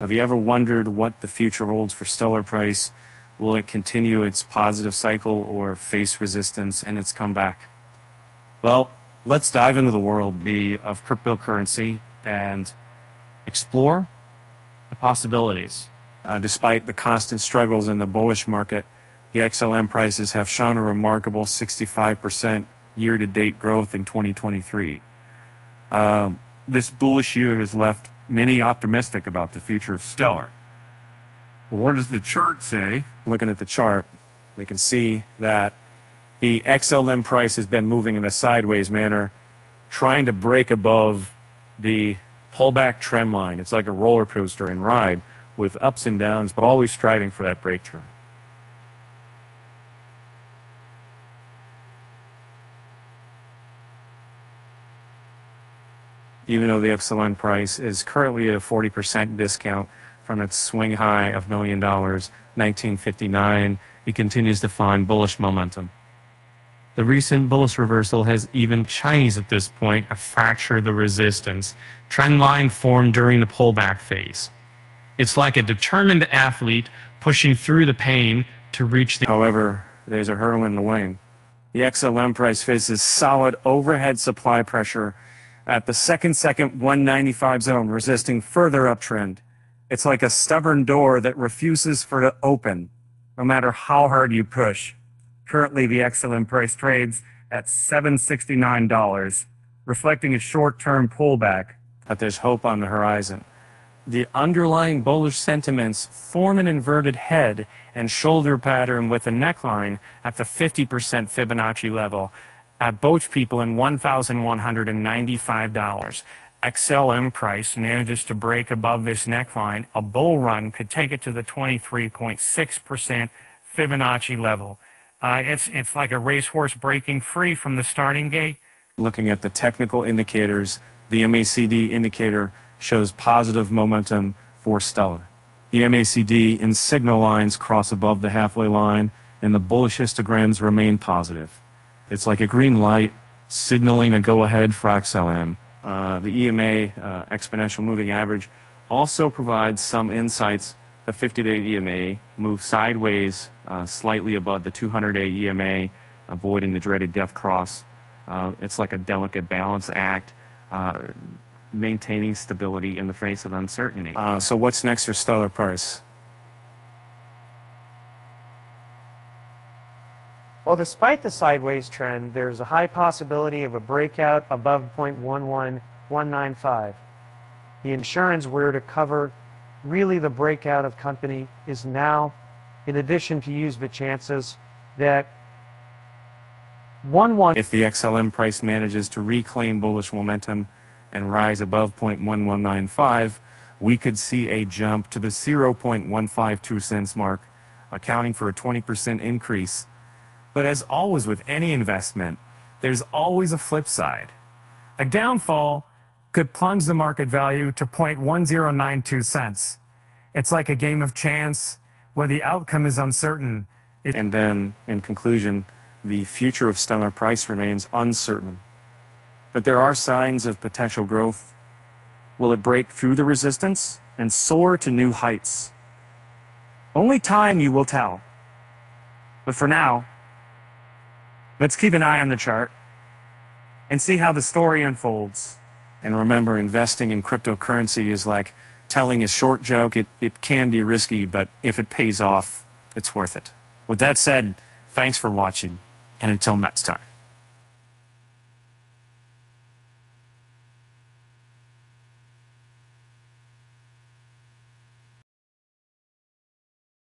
Have you ever wondered what the future holds for Stellar Price? Will it continue its positive cycle or face resistance and its comeback? Well, let's dive into the world of cryptocurrency and explore the possibilities. Uh, despite the constant struggles in the bullish market, the XLM prices have shown a remarkable 65% year-to-date growth in 2023. Um, this bullish year has left many optimistic about the future of Stellar. Well, what does the chart say? Looking at the chart, we can see that the XLM price has been moving in a sideways manner, trying to break above the pullback trend line. It's like a roller coaster and ride with ups and downs, but always striving for that breakthrough. Even though the XLM price is currently at a 40% discount from its swing high of million dollars 1959, it continues to find bullish momentum. The recent bullish reversal has even Chinese at this point a fractured the resistance trend line formed during the pullback phase. It's like a determined athlete pushing through the pain to reach the. However, there's a hurdle in the way. The XLM price faces solid overhead supply pressure at the second second 195 zone, resisting further uptrend. It's like a stubborn door that refuses for to open, no matter how hard you push. Currently, the XLM price trades at $769, reflecting a short-term pullback, but there's hope on the horizon. The underlying bullish sentiments form an inverted head and shoulder pattern with a neckline at the 50% Fibonacci level at Boach People in $1,195. XLM price manages to break above this neckline. A bull run could take it to the 23.6% Fibonacci level. Uh, it's, it's like a racehorse breaking free from the starting gate. Looking at the technical indicators, the MACD indicator shows positive momentum for Stellar. The MACD and signal lines cross above the halfway line, and the bullish histograms remain positive. It's like a green light signaling a go-ahead for XLM. Uh, the EMA uh, exponential moving average also provides some insights. The 50-day EMA moves sideways uh, slightly above the 200-day EMA, avoiding the dreaded death cross. Uh, it's like a delicate balance act, uh, maintaining stability in the face of uncertainty. Uh, so what's next for Stellar Price? Well, despite the sideways trend, there's a high possibility of a breakout above 0.11195. The insurance we're to cover really the breakout of company is now, in addition to use the chances that 1 1. If the XLM price manages to reclaim bullish momentum and rise above 0.1195, we could see a jump to the 0.152 cents mark, accounting for a 20% increase but as always with any investment, there's always a flip side. A downfall could plunge the market value to 0.1092 cents. It's like a game of chance where the outcome is uncertain. It and then, in conclusion, the future of stellar price remains uncertain. But there are signs of potential growth. Will it break through the resistance and soar to new heights? Only time you will tell. But for now, Let's keep an eye on the chart and see how the story unfolds. And remember, investing in cryptocurrency is like telling a short joke. It, it can be risky, but if it pays off, it's worth it. With that said, thanks for watching, and until next time.